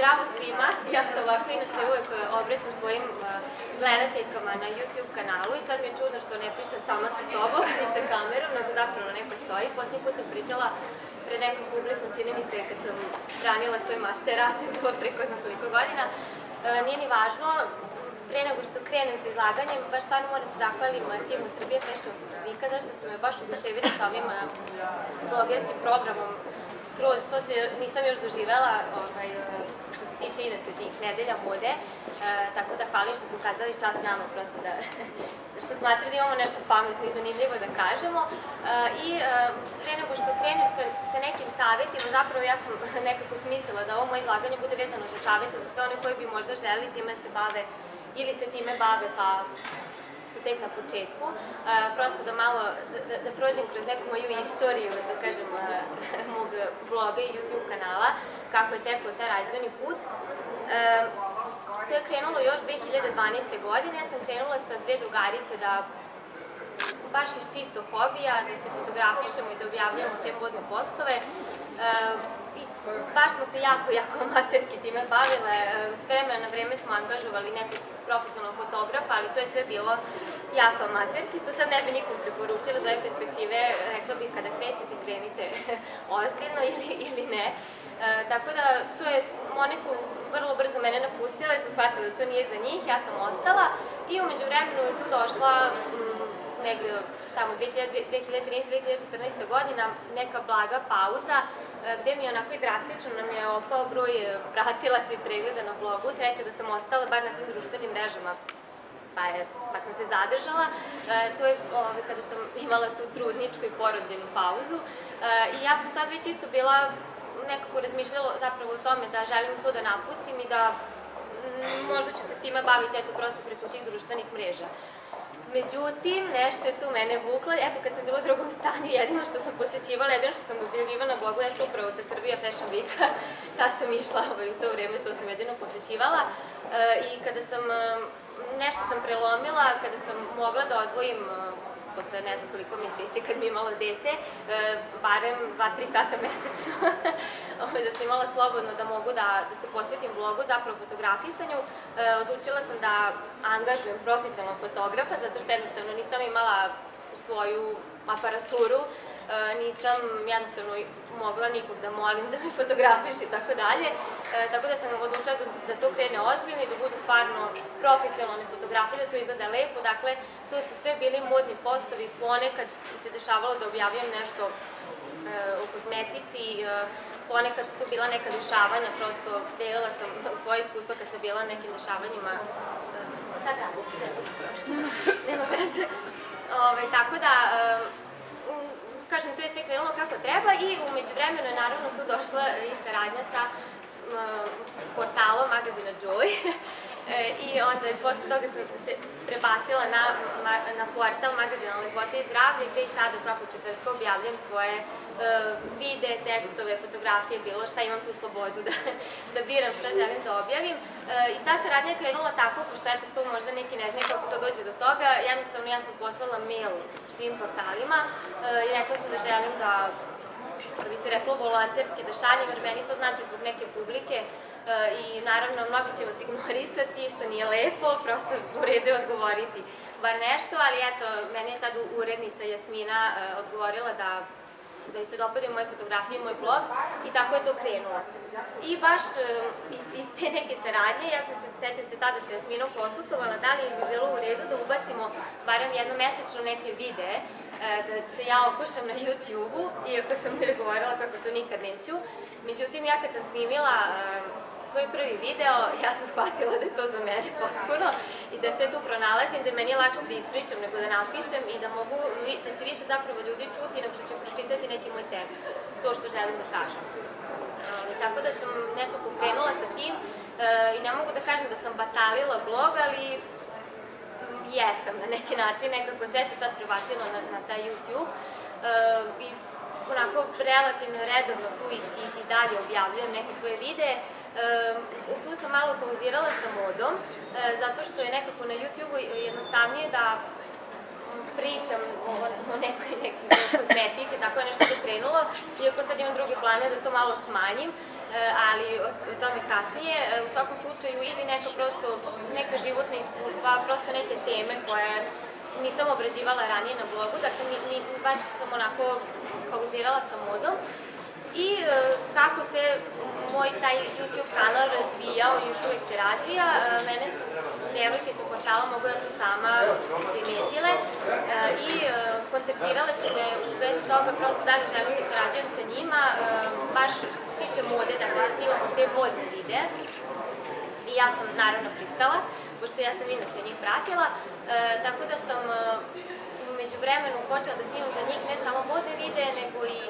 zdravo svima. Ja se ovako inače uvek e, obraćam svojim e, gledateljkama na YouTube kanalu i sad mi je čudno što ne pričam sama sa sobom i sa kamerom, nego zapravo neko stoji. Posljednji put sam pričala pre nekog ugresom, čini mi se, kad sam branila svoj masterat, to preko znam koliko godina. E, nije ni važno, pre nego što krenem sa izlaganjem, baš stvarno moram se zahvalim timu Srbije Fashion Vika, zašto su me baš uduševili sa ovim blogerskim programom skroz, to se nisam još doživela, ovaj, inače tih nedelja mode, e, tako da hvalim što su ukazali čas nama prosto da, što smatraju da imamo nešto pametno i zanimljivo da kažemo. E, I e, pre nego što krenem sa, sa nekim savjetima, zapravo ja sam nekako smislila da ovo moje izlaganje bude vezano za savjete za sve one koji bi možda želi time se bave ili se time bave pa tek na početku, prosto da malo, da, da prođem kroz neku moju istoriju, da kažem, mog bloga i YouTube kanala, kako je tekao taj razvojni put. To je krenulo još 2012. godine, ja sam krenula sa dve drugarice da baš iz čisto hobija, da se fotografišemo i da objavljamo te podne postove. I baš smo se jako, jako amaterski time bavile. S vremena na vreme smo angažovali nekog profesionalnog fotografa, ali to je sve bilo jako amaterski, što sad ne bi nikom preporučila za ove perspektive. Rekla bih kada krećete, krenite ozbiljno ili, ili ne. E, tako da, to je, one su vrlo brzo mene napustile, što shvatila da to nije za njih, ja sam ostala i umeđu vremenu je tu došla m, negde tamo 2013-2014. godina neka blaga pauza E, gde mi je onako i drastično nam je opao broj e, pratilaca i pregleda na blogu. Sreća da sam ostala bar na tim društvenim mrežama pa, je, pa sam se zadržala. E, to je ove, kada sam imala tu trudničku i porođenu pauzu. E, I ja sam tad već isto bila nekako razmišljala zapravo o tome da želim to da napustim i da m, možda ću se time baviti eto prosto preko tih društvenih mreža. Međutim, nešto je tu mene vuklo. Eto, kad sam bila u drugom stanju, jedino što sam posećivala, jedino što sam objavljivala na blogu, jeste upravo sa Srbija Fashion Weeka. Tad sam išla ovaj, u to vreme, to sam jedino posećivala. E, I kada sam, nešto sam prelomila, kada sam mogla da odvojim posle ne znam koliko meseci kad mi imala dete, e, barem 2-3 sata mesečno, ovaj, da sam imala slobodno da mogu da, da se posvetim blogu, zapravo fotografisanju. E, odlučila sam da angažujem profesionalnog fotografa, zato što jednostavno nisam imala svoju aparaturu, nisam jednostavno mogla nikog da molim da me fotografiš i tako dalje. E, tako da sam odlučila da, da to krene ozbiljno i da budu stvarno profesionalne fotografije, da to izgleda lepo. Dakle, to su sve bili modni postovi, ponekad se dešavalo da objavljam nešto e, o kozmetici, ponekad su tu bila neka dešavanja, prosto delila sam svoje iskustva kad sam bila nekim dešavanjima. Sad da, nema veze. Tako da, kažem, to je sve krenulo kako treba i umeđu vremenu je naravno tu došla i saradnja sa portalom magazina Joy e, i onda posle toga sam se prebacila na, na portal magazina Lepote i zdravlje gde i sada svakog četvrtka objavljam svoje uh, vide, tekstove, fotografije, bilo šta, imam tu slobodu da, da biram šta želim da objavim. Uh, I ta saradnja je krenula tako, pošto eto to možda neki ne znaju kako to dođe do toga, jednostavno ja sam poslala mail svim portalima i rekla sam da želim da što bi se reklo, volonterski da šaljem, jer meni to znači zbog neke publike e, i naravno mnogi će vas ignorisati, što nije lepo, prosto u redu je odgovoriti bar nešto, ali eto, meni je tad urednica Jasmina e, odgovorila da da joj se dopadaju moje fotografije i moj blog i tako je to krenulo. I baš e, iz, iz te neke saradnje, ja sam se, sećam se tada sa Jasminom konsultovala da li bi bilo u redu da ubacimo barem jedno mesečno neke videe E, da se ja okušam na YouTube-u, iako sam mi govorila kako to nikad neću. Međutim, ja kad sam snimila e, svoj prvi video, ja sam shvatila da je to za mene potpuno i da se tu pronalazim, da meni lakše da ispričam nego da napišem i da mogu, da će više zapravo ljudi čuti nego što će pročitati neki moj tekst, to što želim da kažem. Tako da sam nekako krenula sa tim e, i ne mogu da kažem da sam batalila blog, ali jesam na neki način, nekako sve se sad prebacilo na, na taj YouTube uh, i onako relativno redovno tu i, i, i dalje objavljujem neke svoje videe. Uh, tu sam malo pauzirala sa modom, uh, zato što je nekako na YouTube-u jednostavnije da pričam o, o nekoj, nekoj kozmetici, tako je nešto to krenulo, iako sad imam drugi plan da to malo smanjim, ali o tome kasnije. E, u svakom slučaju ili neka prosto, neka životna iskustva, prosto neke teme koje nisam obrađivala ranije na blogu, dakle ni, ni, baš sam onako pauzirala sa modom. I e, kako se moj taj YouTube kanal razvijao i još uvijek se razvija, mene su devojke sa portala, mogu ja to sama primetile e, i e, kontaktirale su me u vezi toga prosto da li želim da sarađujem sa njima, e, baš što se tiče mode, dakle da snimamo te modne videe. I ja sam naravno pristala, pošto ja sam inače njih pratila, tako da sam umeđu vremenu počela da snimam za njih ne samo modne videe, nego i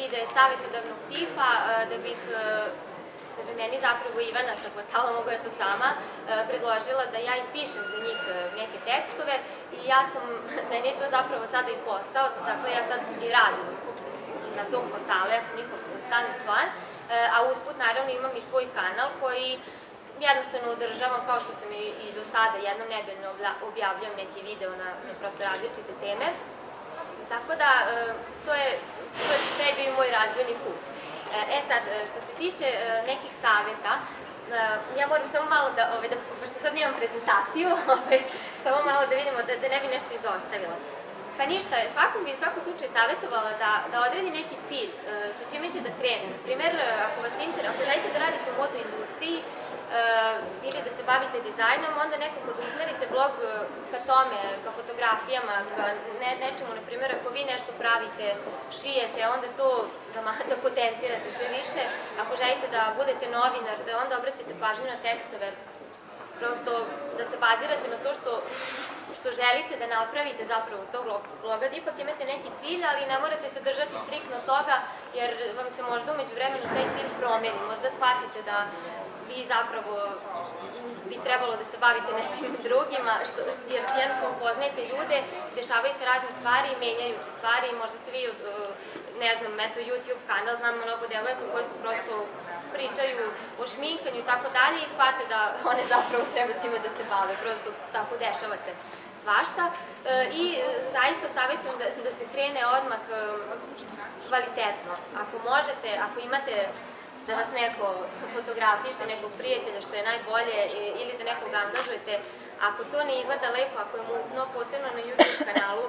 videe savjetodavnog tipa, da bih e, da bi meni zapravo Ivana sa portala, mogu ja to sama, e, predložila da ja i pišem za njih e, neke tekstove i ja sam, meni je to zapravo sada i posao, dakle ja sad i radim na tom portalu, ja sam njihov stani član, e, a usput naravno imam i svoj kanal koji jednostavno održavam kao što sam i, i do sada jednom nedeljno objavljam neki video na, na prosto različite teme. Tako da, to je, to je, bio moj razvojni put. E sad, što se tiče nekih saveta, ja moram samo malo da, ove, da pošto sad nemam prezentaciju, ove, samo malo da vidimo da, da ne bi nešto izostavila. Pa ništa, svakom bi u svakom slučaju savjetovala da, da odredi neki cilj sa čime će da krene. Naprimer, ako vas inter, ako želite da radite u modnoj industriji, ili da se bavite dizajnom, onda nekako da usmerite blog eh, ka tome, ka fotografijama, ka ne, nečemu, na primjer, ako vi nešto pravite, šijete, onda to da, da potencirate sve više. Ako želite da budete novinar, da onda obraćate pažnju na tekstove, prosto da se bazirate na to što što želite da napravite zapravo tog bloga, da ipak imate neki cilj, ali ne morate se držati striktno toga, jer vam se možda umeđu vremenu taj cilj promeni. Možda shvatite da vi zapravo bi trebalo da se bavite nečim drugim, što, jer jednostavno poznajete ljude, dešavaju se razne stvari, menjaju se stvari, možda ste vi, uh, ne znam, eto YouTube kanal, znam mnogo devojaka koje su prosto pričaju o šminkanju i tako dalje i shvate da one zapravo treba time da se bave, prosto tako dešava se svašta uh, i uh, zaista savjetujem da, da se krene odmah kvalitetno. Ako možete, ako imate da vas neko fotografiše, nekog prijatelja što je najbolje ili da nekog angažujete, ako to ne izgleda lepo, ako je mutno, posebno na YouTube kanalu,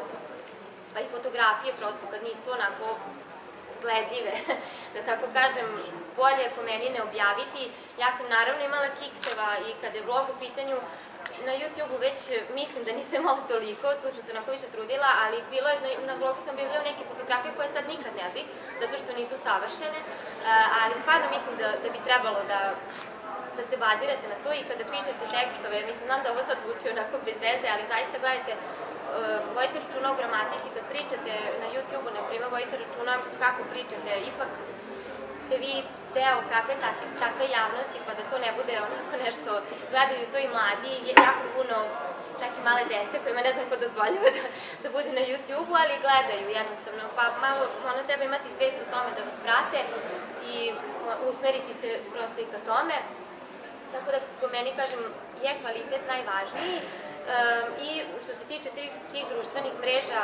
pa i fotografije prosto kad nisu onako gledljive, da tako kažem, bolje po meni ne objaviti. Ja sam naravno imala kikseva i kada je vlog u pitanju, na YouTube-u već mislim da nisam imala toliko, tu sam se onako više trudila, ali bilo je, na, blogu sam objavljala neke fotografije koje sad nikad ne bih, zato što nisu savršene, ali stvarno mislim da, da bi trebalo da da se bazirate na to i kada pišete tekstove, mislim, znam da ovo sad zvuči onako bez veze, ali zaista gledajte, vojite računa o gramatici, kad pričate na YouTube-u, na primjer, vojite računa kako pričate, ipak ste vi deo kakve takve, takve javnosti, pa da to ne bude onako nešto, gledaju to i mladi, je jako puno čak i male dece kojima ne znam ko dozvoljava da, da bude na YouTube-u, ali gledaju jednostavno, pa malo ono treba imati svest o tome da vas prate i usmeriti se prosto i ka tome. Tako da, po meni, kažem, je kvalitet najvažniji. I što se tiče tih, tih društvenih mreža,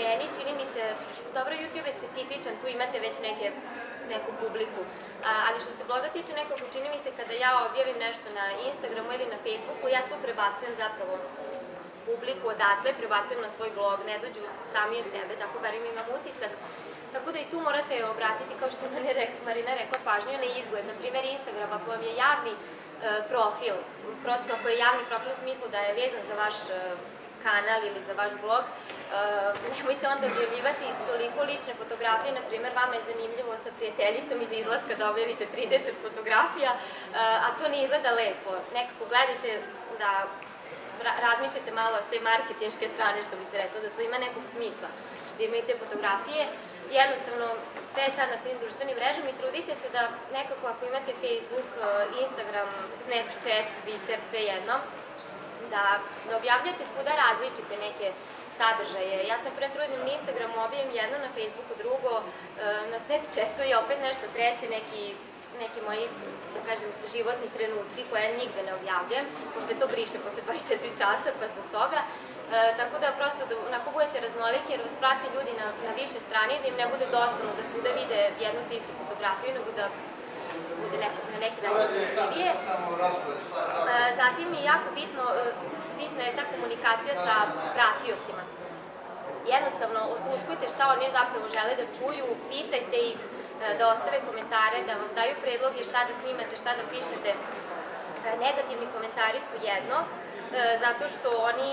meni čini mi se, dobro, YouTube je specifičan, tu imate već neke neku publiku. A, ali što se bloga tiče nekako, čini mi se kada ja objavim nešto na Instagramu ili na Facebooku, ja tu prebacujem zapravo publiku odatle, prebacujem na svoj blog, ne dođu sami od sebe, tako barim imam utisak. Tako da i tu morate obratiti, kao što je Marina rekla, pažnju na izgled. Na primjer, Instagram, ako vam je javni profil, prosto ako je javni profil u smislu da je vezan za vaš e, kanal ili za vaš blog, uh, nemojte onda objavljivati toliko lične fotografije, na primer vama je zanimljivo sa prijateljicom iz izlaska da objavite 30 fotografija, a to ne izgleda lepo. Nekako gledajte da razmišljate malo s te marketinške strane, što bi se reklo, da to ima nekog smisla, da imate fotografije. Jednostavno, sve je sad na tim društvenim mrežama i trudite se da nekako ako imate Facebook, uh, Instagram, Snapchat, Twitter, sve jedno, da, da objavljate svuda različite neke sadržaje. Ja sam pre trudim na Instagramu, objavim jedno, na Facebooku drugo, e, na Snapchatu i opet nešto treće, neki neki moji, da kažem, životni trenuci koje ja nigde ne objavljujem, pošto se to briše posle 24 časa, pa zbog toga. E, tako da prosto da raznoliki jer vas prate ljudi na, na više strane da im ne bude dosadno da svuda vide jednu te istu fotografiju, nego da bude nekako na neki način zanimljivije. Zatim je jako bitno, bitna je ta komunikacija sa pratiocima. Jednostavno, osluškujte šta oni zapravo žele da čuju, pitajte ih, da ostave komentare, da vam daju predloge šta da snimate, šta da pišete. Negativni komentari su jedno, zato što oni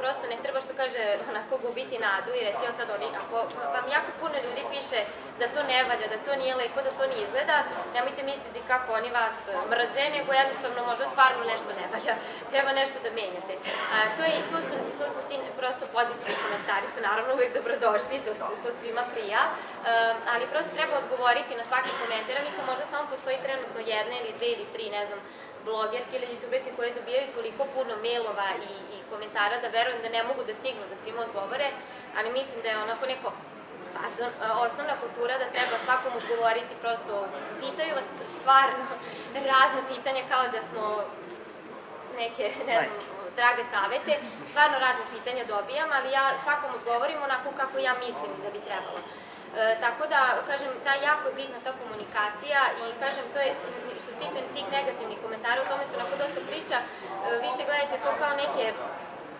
prosto ne treba što kaže onako gubiti nadu i reći sad oni, ako vam jako puno ljudi piše da to ne valja, da to nije lepo, da to ne izgleda, nemojte misliti kako oni vas mrze, nego jednostavno možda stvarno nešto ne valja, treba nešto da menjate. A, to, je, to, su, to su ti prosto pozitivni komentari, su naravno uvek dobrodošli, to, su, to svima prija, a, ali prosto treba odgovoriti na svaki komentar, mislim možda samo postoji trenutno jedna ili dve ili tri, ne znam, blogerke ili youtuberke koje dobijaju toliko puno mailova i, i komentara da verujem da ne mogu da stignu da svima odgovore, ali mislim da je onako neko pardon, osnovna kultura da treba svakom odgovoriti, prosto pitaju vas stvarno razne pitanja kao da smo neke, ne znam, drage savete, stvarno razne pitanja dobijam, ali ja svakom odgovorim onako kako ja mislim da bi trebalo. E, tako da, kažem, ta jako je bitna ta komunikacija i, kažem, to je, što se tiče tih negativnih komentara, o tome se onako dosta priča, e, više gledajte to kao neke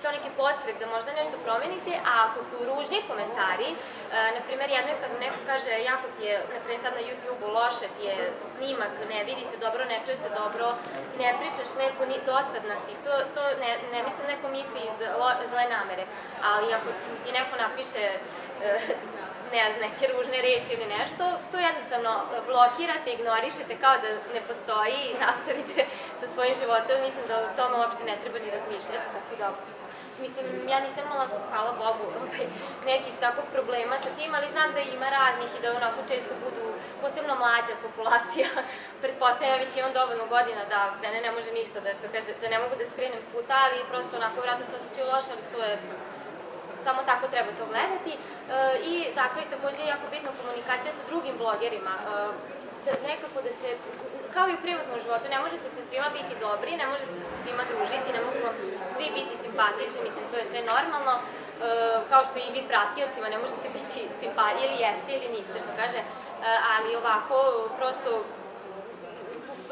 kao neki podsrek da možda nešto promenite, a ako su ružni komentari, e, na primjer jedno je kad neko kaže jako ti je, na primjer sad na YouTube-u, loše ti je snimak, ne vidi se dobro, ne čuje se dobro, ne pričaš neko, ni, dosadna si, to, to ne, ne mislim neko misli iz lo, zle namere, ali ako ti neko napiše e, ne znam, neke ružne reči ili nešto, to jednostavno blokirate, ignorišete kao da ne postoji i nastavite sa svojim životom. Mislim da o tome uopšte ne treba ni razmišljati, tako da mislim, ja nisam imala, hvala Bogu, ovaj, nekih takvog problema sa tim, ali znam da ima raznih i da onako često budu, posebno mlađa populacija, pretpostavljam ja već imam dovoljno godina da mene ne može ništa, da, kaže, da ne mogu da skrenem s puta, ali prosto onako vratno se osjećaju loše, ali to je samo tako treba to gledati. E, I je takođe jako bitna komunikacija sa drugim blogerima. E, da nekako da se, kao i u privatnom životu, ne možete se svima biti dobri, ne možete se svima družiti, ne mogu svi biti simpatični, mislim, to je sve normalno, e, kao što i vi pratiocima ne možete biti simpatiji ili jeste ili niste, što kaže, ali ovako, prosto,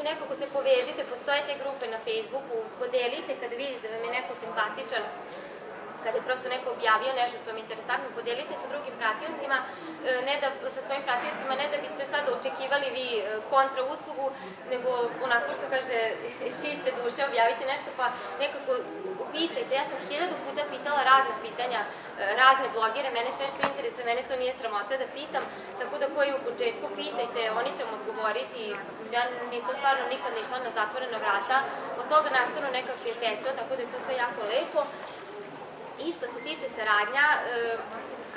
nekako se povežite, postoje te grupe na Facebooku, podelite kada vidite da vam je neko simpatičan, kada je prosto neko objavio nešto što vam je interesantno, podelite sa drugim pratiocima, e, ne da, sa svojim pratiocima, ne da biste sada očekivali vi e, kontra uslugu, nego onako što kaže čiste duše, objavite nešto pa nekako pitajte. Ja sam hiljadu puta pitala razne pitanja, e, razne blogere, mene sve što interese, mene to nije sramota da pitam, tako da koji u početku pitajte, oni će vam odgovoriti, ja nisam stvarno nikad nišla na zatvorena vrata, od toga nastanu neka prijateljstva, tako da je to sve jako lepo. I što se tiče saradnja,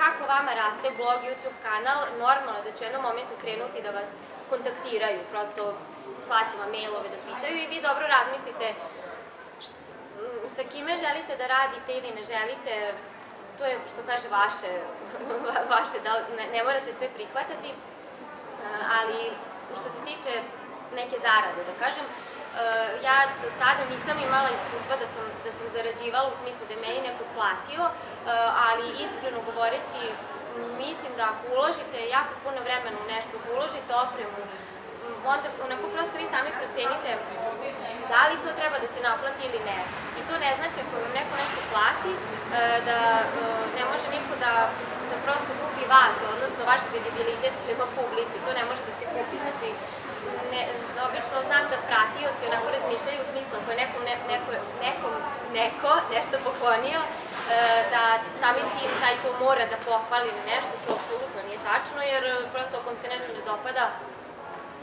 kako vama raste blog, YouTube kanal, normalno da će u jednom momentu krenuti da vas kontaktiraju, prosto slaće vam mailove da pitaju i vi dobro razmislite sa kime želite da radite ili ne želite, to je što kaže vaše, vaše da ne, morate sve prihvatati, ali što se tiče neke zarade, da kažem, ja do sada nisam imala iskustva da sam, da sam zarađivala u smislu da je meni neko platio, eh, ali iskreno govoreći, mislim da ako uložite jako puno vremena u nešto, ako uložite opremu, onda onako prosto vi sami procenite da li to treba da se naplati ili ne. I to ne znači ako vam neko nešto plati, eh, da ne može niko da, da prosto kupi vas, odnosno vaš kredibilitet prema publici, to ne može da se kupi. Znači, ne, obično znam da onako razmišljaju u smislu ako je nekom, ne, neko, nekom neko nešto poklonio, e, da samim tim taj to mora da pohvali ili nešto, to apsolutno nije tačno, jer prosto ako vam se nešto ne dopada,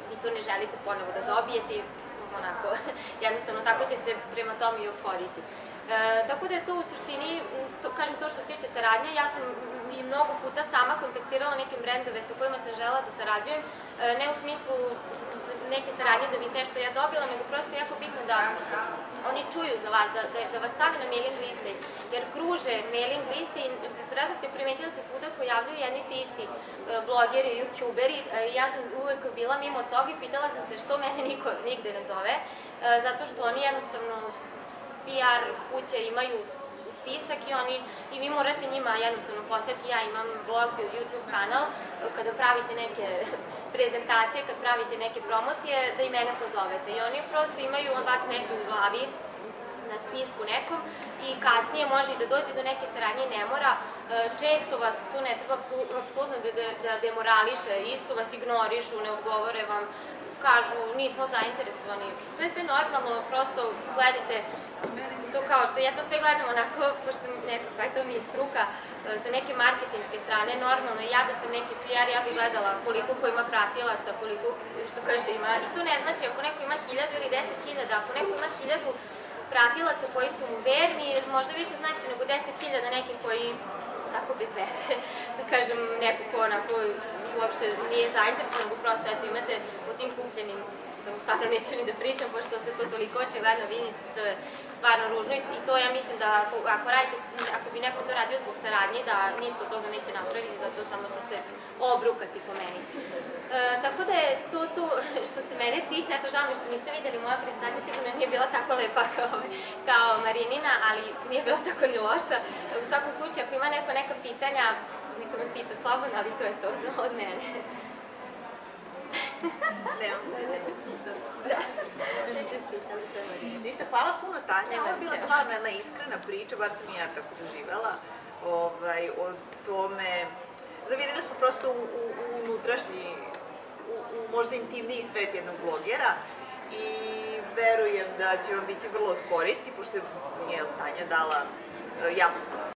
vi to ne želite ponovo da dobijete, onako, jednostavno tako će se prema tome i obhoditi. E, tako da je to u suštini, to, kažem to što se tiče saradnja, ja sam i mnogo puta sama kontaktirala neke brendove sa kojima sam žela da sarađujem, e, ne u smislu neke saradnje da bih nešto ja dobila, nego prosto jako bitno da oni čuju za vas, da, da, da vas stave na mailing liste, jer kruže mailing liste i vratno ste primetili se svuda pojavljuju jedni ti isti e, blogeri, youtuberi, e, ja sam uvek bila mimo toga i pitala sam se što mene niko nigde ne zove, zato što oni jednostavno PR kuće imaju spisak i oni, i vi morate njima jednostavno poslati, ja imam blog, YouTube kanal, kada pravite neke prezentacije, kad pravite neke promocije, da i mene pozovete. I oni prosto imaju vas neku u glavi, na spisku nekom i kasnije može i da dođe do neke saradnje, ne mora. E, često vas tu ne treba apsolutno da, da, da demorališe, isto vas ignorišu, ne odgovore vam, kažu nismo zainteresovani. To je sve normalno, prosto gledajte to kao što ja to sve gledam onako, pošto neko, kaj to mi je struka, e, sa neke marketinške strane, normalno, ja da sam neki PR, ja bih gledala koliko ko ima pratilaca, koliko, što kaže, ima, i to ne znači ako neko ima hiljadu ili deset hiljada, ako neko ima hiljadu pratilaca koji su mu verni, možda više znači nego 10.000 nekih koji su tako bez veze, da kažem, neko ko onako uopšte nije zainteresovan, prosto eto imate u tim kupljenim da mu stvarno neću ni da pričam, pošto se to toliko očigledno vidi, to je stvarno ružno i to ja mislim da ako, ako radite, ako bi neko to radio zbog saradnje, da ništa od toga neće napraviti, zato samo će se obrukati po meni. E, tako da je to to što se mene tiče, eto žao mi što niste videli moja prezentacija, sigurno nije bila tako lepa kao, kao Marinina, ali nije bila tako ni loša. U svakom slučaju, ako ima neko neka pitanja, neka me pita slobodno, ali to je to od mene. Nemam. Ništa, hvala puno Tanja, ovo je bila stvarno jedna iskrena priča, bar sam ja tako doživela, ovaj, o tome, zavirili smo prosto u, u, u unutrašnji, u, u možda intimniji svet jednog blogera i verujem da će vam biti vrlo od koristi, pošto je Tanja dala, ja